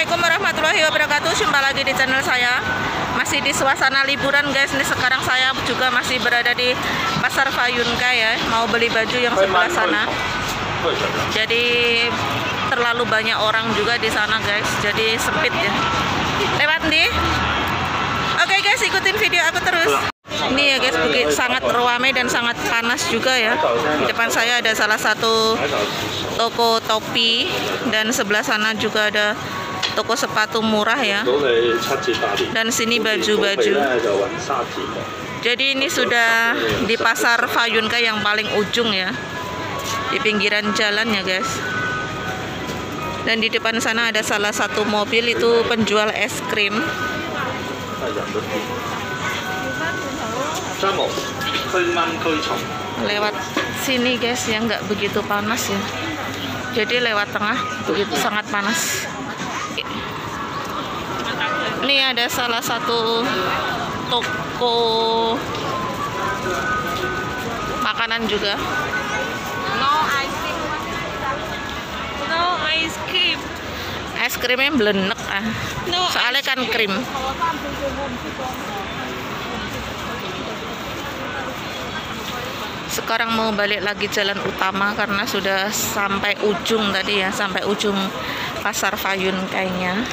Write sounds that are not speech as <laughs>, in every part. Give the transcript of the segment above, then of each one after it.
Assalamualaikum warahmatullahi wabarakatuh. Jumpa lagi di channel saya. Masih di suasana liburan guys. Ini sekarang saya juga masih berada di Pasar Fayunka ya. Mau beli baju yang sebelah sana. Jadi terlalu banyak orang juga di sana guys. Jadi sempit ya. Lewat nih. Oke guys ikutin video aku terus. Ini ya guys begitu sangat ramai dan sangat panas juga ya. Di depan saya ada salah satu toko topi dan sebelah sana juga ada toko sepatu murah ya. Dan sini baju-baju. Jadi ini sudah di pasar Fayunka yang paling ujung ya. Di pinggiran jalan ya guys. Dan di depan sana ada salah satu mobil itu penjual es krim. Lewat sini guys yang nggak begitu panas ya jadi lewat tengah begitu sangat panas ini ada salah satu toko makanan juga No ice cream. No ice cream. es krimnya belenek ah No soalnya kan krim sekarang mau balik lagi jalan utama karena sudah sampai ujung tadi ya sampai ujung pasar Fayun kayaknya.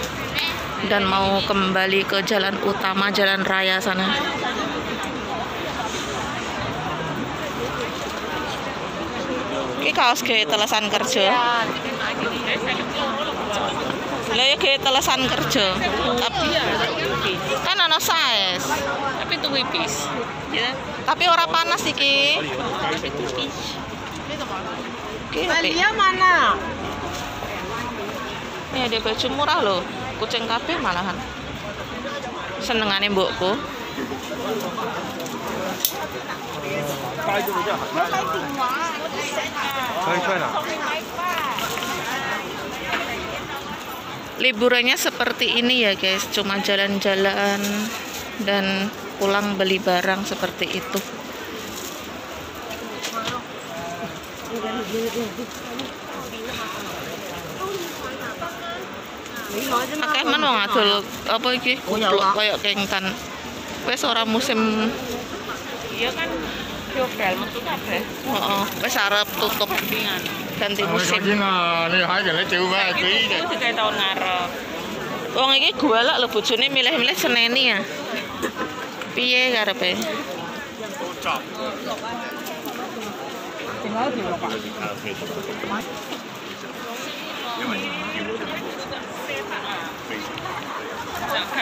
Dan mau kembali ke jalan utama jalan raya sana. Ini kaos kayak telesan kerja. Lah ya kayak telesan kerja. Tapi kan ada size. Tapi itu wipis. Ya. tapi ora panas iki. Tapi mana? Ini ada baju murah loh, kucing kabeh malahan. Senengane mbokku. Liburannya seperti ini ya guys, cuma jalan-jalan dan pulang beli barang seperti itu akeh men wong adol apa iki? Kupluk koyo kengkan. Wis ora musim. Iya kan geofral metu kabeh. Heeh wis arep tutup. Ganti musim. Wis ngene hae jane coba iki iki tahun ngarep. Wong iki golek lho bojone milih-milih seneni ya. Piye karepe? Cocok.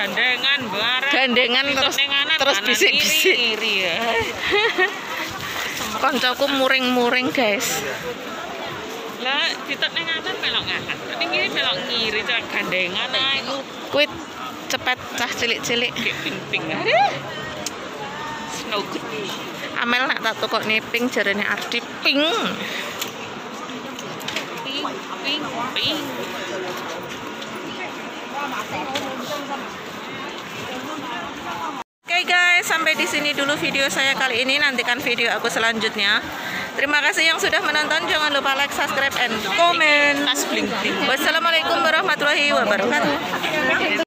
Gandengan bareng. Gandengan terus terus kanan bisik-bisik. ya. <laughs> Koncoku muring-muring, guys. Lah ditek ning nganan melok nganan. Ning kiri melok ngiri cak gandengan ae ku Kuit cepet cah cilik-cilik. ping-ping. Snow good. Amel nak tak tukok nih pink jarene Ardi pink. Ping ping ping. Sampai di sini dulu video saya kali ini. Nantikan video aku selanjutnya. Terima kasih yang sudah menonton. Jangan lupa like, subscribe, and comment. Wassalamualaikum warahmatullahi wabarakatuh.